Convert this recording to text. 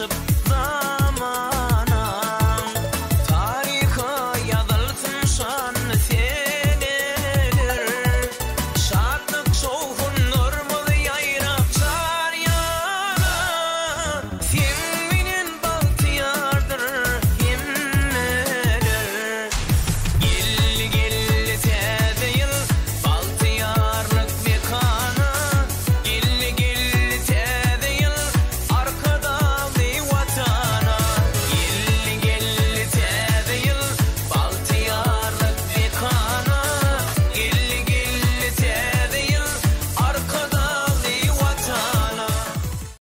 lots